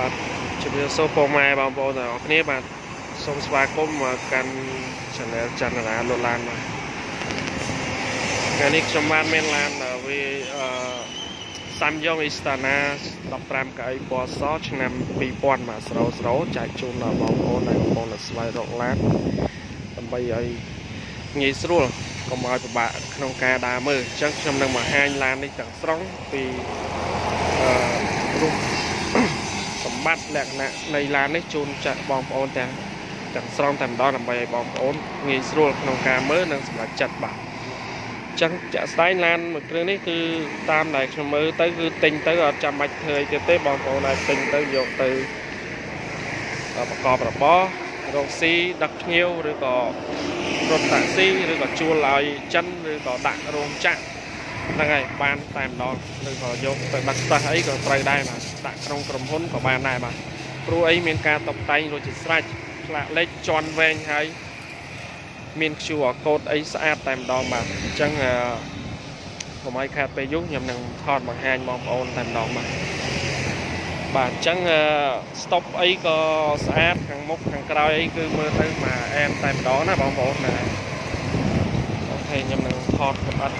បាទជំរាបសួរពុកម៉ែបងប្អូនទាំងអស់គ្នាបាទសូមស្វាគមន៍មកកាន់ Channel ចន្ទរាលូតឡានបាទថ្ងៃនេះខ្ញុំបានមានឡានវាអឺ Samyang Istana 15កៅអីពណ៌សឆ្នាំ2000បាទស្រូស្រូចែកជូនដល់បងប្អូនដែលកំពុងតែស្វែងរកឡានដើម្បីឲ្យងាយស្រួលកុំឲ្យពិបាកក្នុងការដើរមើលអញ្ចឹងខ្ញុំនឹងបង្ហាញឡាននេះទាំងស្រុងពីអឺរូប សម្បត្តិលក្ខណៈនៃឡាននេះជូនចាក់បងប្អូនទាំងទាំងស្រុងតែម្ដងដើម្បីឲ្យបងប្អូនងាយស្រួលក្នុងការមើលនិងសម្រេចចិត្តបាទចឹងចាក់ស្ដែងឡានមួយគ្រឿងនេះគឺតាមដែលខ្ញុំមើលទៅគឺទិញទៅអត់ចាំបាច់ធ្វើអីទៀតទេបងប្អូនអាចទិញទៅយកទៅប្រកបរបររកស៊ីដឹកភ្ញៀវឬក៏រត់តាក់ស៊ីឬក៏ជួលឲ្យចិនឬក៏ដាក់រោងចក្រហ្នឹងហើយបានតែម្ដងឬក៏យកទៅដឹកសិស្សអីក៏ត្រូវដែរបាទ ដាក់ក្នុងក្រុមហ៊ុនក៏បានដែរបាទព្រោះអីមានការតុបតែងរួចជាស្រេចផ្លាកលេខជន់វែងហើយមាន QR code អីស្អាតតែម្ដងបាទអញ្ចឹងកុំឲ្យខាតពេលយូរខ្ញុំនឹងថតបង្ហាញបងប្អូនតែម្ដងបាទបាទអញ្ចឹង stop អីក៏ស្អាតខាងមុខខាងក្រោយអីគឺមើលទៅមកអែមតែម្ដងណាបងប្អូនណាអូខេខ្ញុំនឹងថតកំអិត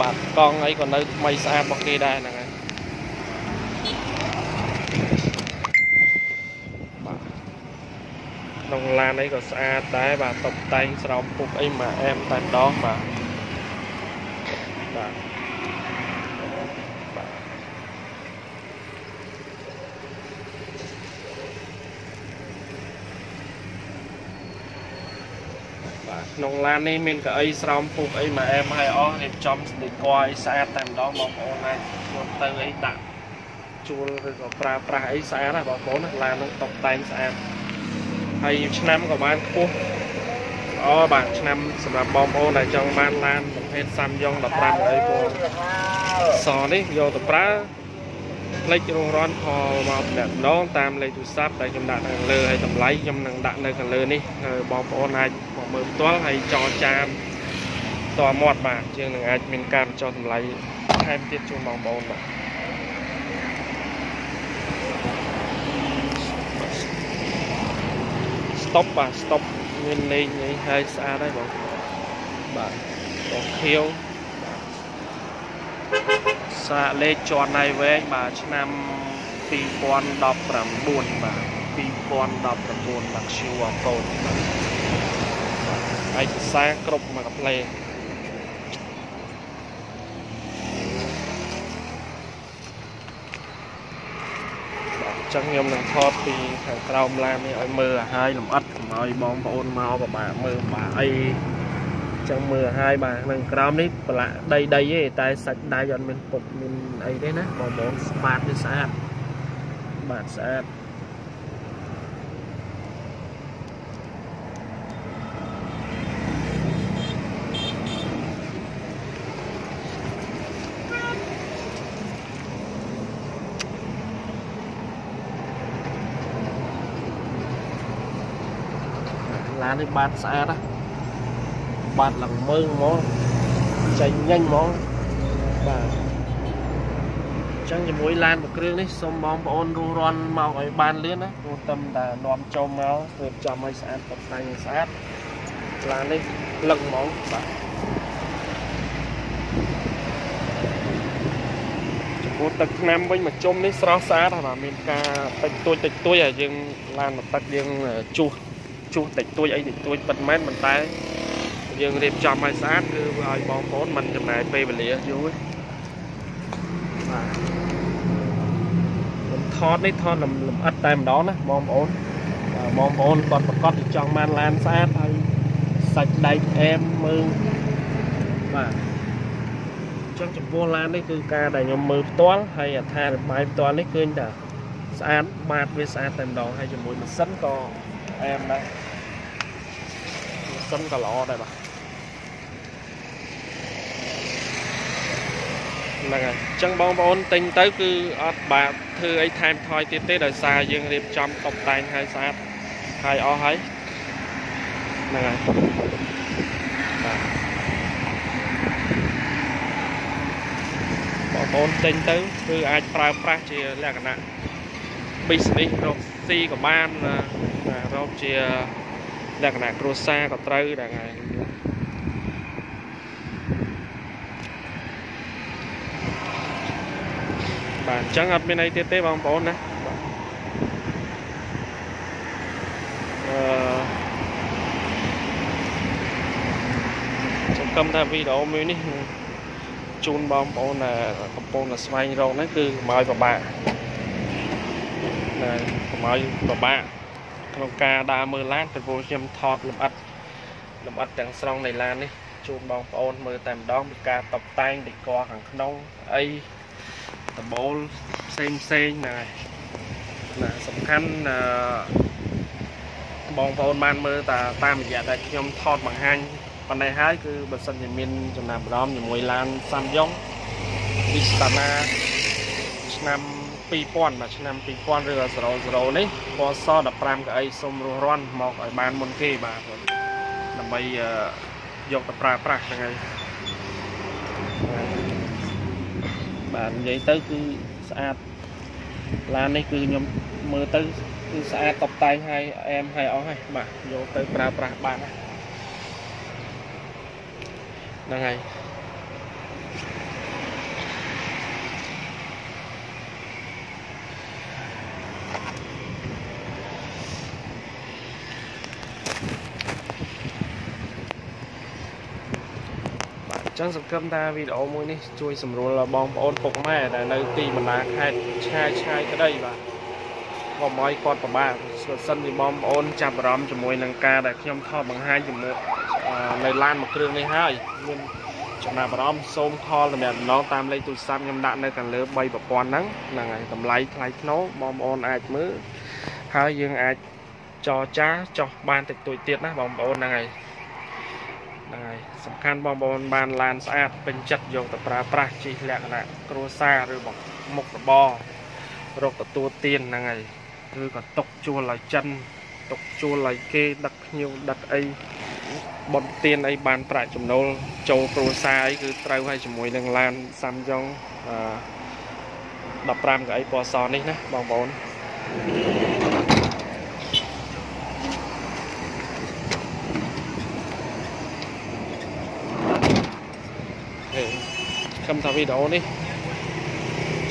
បាទកង់អីក៏នៅថ្មីស្អាតរបស់គេដែរហ្នឹងហើយបាទ ក្នុងឡានអីក៏ស្អាតដែរបាទតុបតែងស្រោមពុកអីមកអែមតែម្ដងបាទបាទបាទក្នុងឡាននេះមានកៅអីស្រោមពុកអីមកអែមហើយអស់រៀបចំស្ទីគ័រអីស្អាតតែម្ដងបងប្អូនអាចយកទៅអីដាក់ជួលឬក៏ប្រើប្រាស់អីស្អាតណាបងប្អូនណាឡាននឹងតុបតែងស្អាត ហើយឆ្នាំក៏បានខ្ពស់ល្អបាទឆ្នាំសម្រាប់បងប្អូនដែលចង់បានឡានប្រភេទ Samyang 15អីពណ៌សនេះយកទៅប្រើលេខរងរន់ផលមកម្ដងតាមលេខទូរស័ព្ទដែលខ្ញុំដាក់នៅខាងលើហើយតម្លៃខ្ញុំនឹងដាក់នៅខាងលើនេះបងប្អូនអាចមកមើលផ្ទាល់ហើយចរចាមតមាត់បាទជាងនឹងអាចមានការបញ្ចុះតម្លៃថែមទៀតជូនបងប្អូនបាទ stop បាទ stop មានលេងអីហើយស្អាតហើយបងបាទបងខៀវសាកលេខជាន់ដៃវែងបាទឆ្នាំ2019បាទ2019បាទ QR code បាទឯកសារគ្រប់មួយកាផ្លេ ចឹងខ្ញុំនឹងថតពីខាងក្រោមឡាននេះឲ្យមើលឲ្យហើយលម្អិតកុំឲ្យបងប្អូនមកពិបាកមើលបាក់អីចឹងមើលឲ្យបាទក្នុងក្រោមនេះប្រឡាក់ដីដីទេតែសាច់ដៃអត់មានពុកមានអីទេណាបងប្អូនស្បាតវាស្អាតបាទស្អាត ឡាននេះបាតស្អាតណាបាតឡើងមើងហ្មងចេញញញហ្មងបាទអញ្ចឹងជាមួយឡានមួយគ្រឿងនេះសូមបងប្អូនរស់រាន់មកឲ្យបានលឿនណាព្រោះតែតែនាំចូលមករៀបចំឲ្យស្អាតតុបតែងឲ្យស្អាតឡាននេះលឹងហ្មងបាទចំពោះទឹកថ្នាំវិញមួយជុំនេះស្រស់ស្អាតបាទមានការតិចតួចតិចតួចហើយយើងឡានមកទឹកយើងជួស ជួសតិចតួចអីតិចតួចប៉ុន្មានប៉ុន្តែយើងរៀបចំឲ្យស្អាតគឺឲ្យបងប្អូនមិនចំណាយពេលវេលាយូរបាទខ្ញុំថតនេះថតលំអិតតែម្ដងណាបងប្អូនបងប្អូនគាត់ប្រកាសចង់បានឡានស្អាតហើយសាច់ដែកអែមមើលបាទចឹងចំពោះឡាននេះគឺការដែលខ្ញុំមើលផ្ទាល់ហើយអត្ថាធិប្បាយផ្ទាល់នេះឃើញថាស្អាតបាតវាស្អាតតែម្ដងហើយជាមួយម៉ាស៊ីនក៏ អែមដែរសិនក៏ល្អដែរបាទហ្នឹងហើយអញ្ចឹងបងប្អូនទិញទៅគឺអត់បាក់ធ្វើអីថែមថយទៀតទេដោយសារយើងរៀបចំតុបតែងឲ្យស្អាតហើយអស់ហើយហ្នឹងហើយបាទបងបងប្អូនទិញទៅគឺអាចប្រើប្រាស់ជាលក្ខណៈ business រកស៊ីក៏បានណា រកជាលក្ខណៈគ្រួសារក៏ត្រូវដែរហើយបាទអញ្ចឹងអត់មានអីទៀតទេបងប្អូនណាអឺសង្ឃឹមថាវីដេអូមួយនេះជូនបងប្អូនដែលកំពុងតែស្វែងរកហ្នឹងគឺកុំឲ្យពិបាកណាកុំឲ្យពិបាក ក្នុងការដើរមើលឡានពីព្រោះខ្ញុំថតលម្អិតលម្អិតទាំងស្រុងនៃឡាននេះជូនបងប្អូនមើលតែម្ដងពីការតុបតែងដេកខាងក្នុងអីដបូលផ្សេងផ្សេងហ្នឹងហើយណាសំខាន់អឺបងប្អូនបានមើលតាតាមរយៈដែលខ្ញុំថតបង្ហាញប៉ុណ្ណេះហើយគឺបើសិនជាមានចំណាប់អារម្មណ៍ជាមួយឡានសាំយ៉ុង Vistana ឆ្នាំ 2000បាទឆ្នាំ2000ឬ00នេះពណ៌ស15កៅអីសុំរស់រាន់មកឲ្យបានមុនគេបាទដើម្បីយកទៅប្រើប្រាស់ហ្នឹងហើយបាទនិយាយទៅគឺស្អាតឡាននេះគឺខ្ញុំមើលទៅគឺស្អាតតបតែងឲ្យអែមឲ្យអស់ហើយបាទយកទៅប្រើប្រាស់បានហ្នឹងហើយ ចឹងសង្ឃឹមថាវីដេអូមួយនេះជួយសម្រួលបងប្អូនពុកម៉ែដែលនៅទីបណ្ដាខេត្តឆ្ងាយឆ្ងាយក្តីបាទកុំឲ្យគាត់ពិបាកបើសិនជាបងប្អូនចាប់អារម្មណ៍ជាមួយនឹងការដែលខ្ញុំថតបង្ហាញជាមួយនៅឡានមួយគ្រឿងនេះហើយមានចំណាប់អារម្មណ៍សូមខលតំណតំណងតាមលេខទូរស័ព្ទខ្ញុំដាក់នៅខាងលើ3ប្រព័ន្ធហ្នឹងហ្នឹងហើយតម្លៃថ្លៃថ្នូរបងប្អូនអាចមើលហើយយើងអាចចរចាចោះបានតិចតួចទៀតណាបងប្អូនហ្នឹងហើយ ហ្នឹងហើយសំខាន់បងប្អូនបានឡានស្អាតពេញចិត្តយកទៅប្រើប្រាស់ជិះលក្ខណៈគ្រួសារឬមុខរបររកទទួលទានហ្នឹងហើយឬក៏ຕົកជួលឲ្យចិនຕົកជួលឲ្យគេដឹកភ្ញៀវដឹកអីបនទានអីបានប្រាក់ចំណូលចូលគ្រួសារអីគឺត្រូវហើយជាមួយនឹងឡាន Samsung 15កៅអីពណ៌សនេះណាបងប្អូន ខំថាវីដេអូនេះ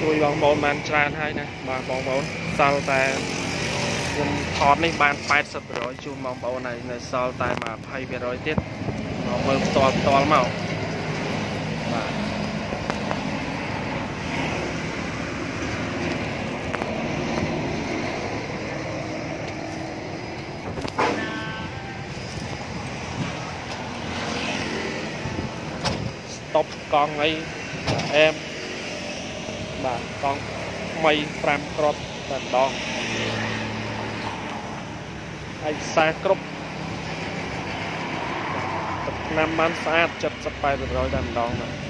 ជួយបងប្អូនបានច្រើនហើយណាបាទបងប្អូនសល់តែខ្ញុំថតនេះបាន80%ជូនបងប្អូនហើយនៅសល់តែ20%ទៀតមកមើលផ្ទាល់ផ្ទាល់មកបាទតបកង់អី អែមបាទកង់ថ្មី5គ្រាប់តែម្ដងហើយខ្សែគ្រប់ទឹកឆ្នាំបានស្អាត70 80%តែម្ដងបាទ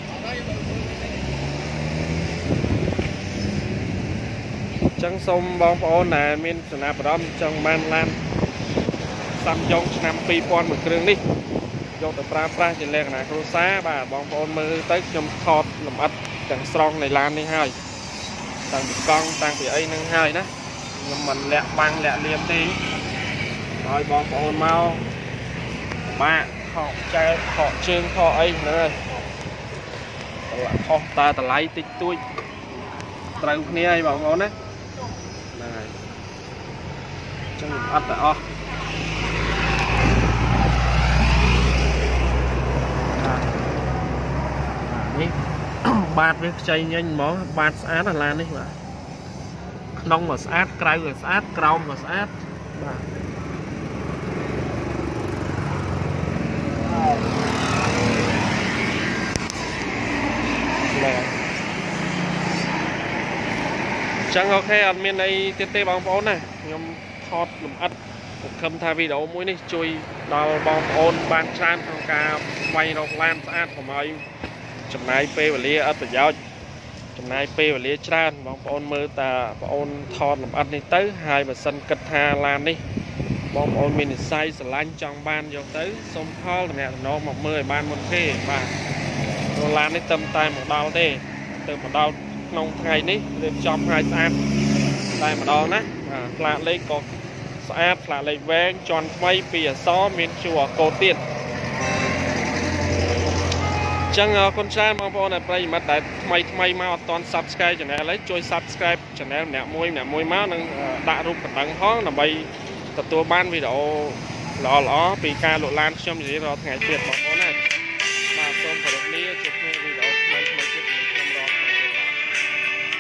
ចឹងសូមបងប្អូនដែលមានចំណាប់អារម្មណ៍ចង់បានឡានសាំយ៉ុងឆ្នាំ2000មួយគ្រឿងនេះ យកទៅប្រើប្រាស់ជាលក្ខណៈគ្រួសារបាទបងប្អូនមើលទៅខ្ញុំថតលម្អិតទាំងស្រង់នៃឡាននេះហើយតាំងពីកង់តាំងពីអីហ្នឹងហើយណាខ្ញុំមិនលាក់បាំងលាក់លៀមទេឲ្យបងប្អូនមកបាក់ខកចែកខកជើងខកអីហ្នឹងហើយខុសតើតម្លៃតិចតួចត្រូវគ្នាហើយបងប្អូនណាហ្នឹងហើយចឹងអត់តែអស់ នេះបាតវាខ្ចីញញហ្មងបាតស្អាតអាឡាននេះបាទក្នុងក៏ស្អាតក្រៅក៏ស្អាតក្រោមក៏ស្អាតបាទចឹងអូខេអត់មានអីទៀតទេបងប្អូនណាខ្ញុំថតលម្អិតសង្ឃឹមថាវីដេអូមួយនេះជួយដល់បងប្អូនបានច្រើនក្នុងការស្វែងរកឡានស្អាតកុំឲ្យ ចំណាយពេលវេលាអត់ប្រយោជន៍ចំណាយពេលវេលាច្រើនបងប្អូនមើលតាបងអូនថតលម្អិតនេះទៅហើយបើសិនគិតថាឡាននេះបងប្អូនមាននិស្ស័យស្រឡាញ់ចង់បានយកទៅសូមផលតំណែងមកមើលឲ្យបានមុនគេបាទឡាននេះត្រឹមតែមកដល់ទេទៅមកដល់ក្នុងថ្ងៃនេះរៀបចំហើយស្អាតតែម្ដងណាបាទផ្លាកលេខក៏ស្អាតផ្លាកលេខវែងជាន់ថ្មីពីអសមាន QR code ទៀត ចឹងអរគុណច្រើនបងប្អូនដែលប្រិយមិត្តដែលថ្មីថ្មីមកអត់ទាន់ Subscribe Channel ហើយជួយ Subscribe Channel ម្នាក់មួយម្នាក់មួយមកនឹងដាក់រូបកណ្ដឹងផងដើម្បីទទួលបានវីដេអូល្អល្អពីការលក់ឡានខ្ញុំនិយាយរាល់ថ្ងៃទៀតបងប្អូនណាបាទសូមគោរពលាជួប